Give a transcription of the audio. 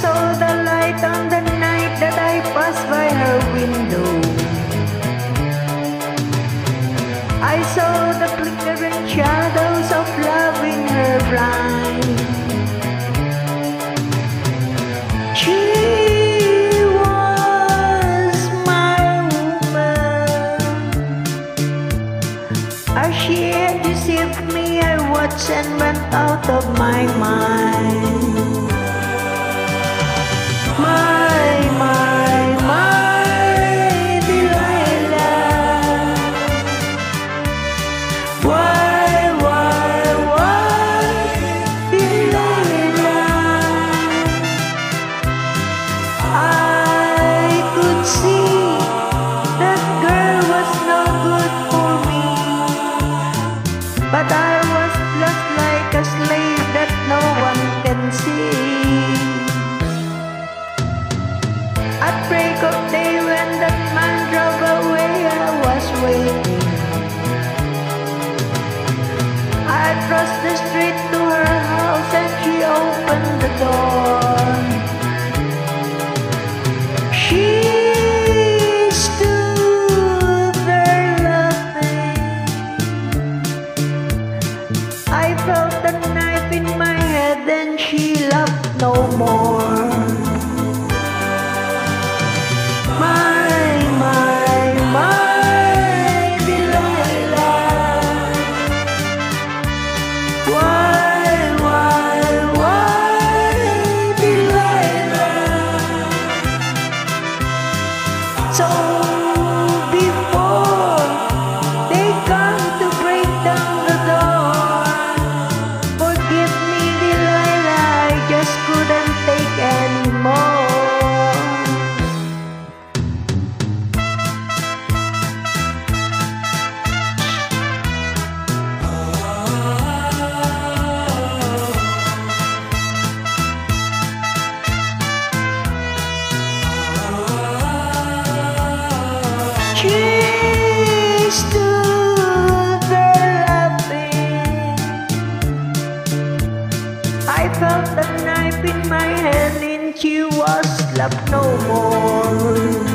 saw the light on the night that I passed by her window. I saw the flickering shadows of love in her eyes. She deceived me, I watched and went out of my mind. I crossed the street to her house and she opened the door. She stood there laughing. I felt a knife in my head and she laughed no more. So felt the knife in my hand and she was left no more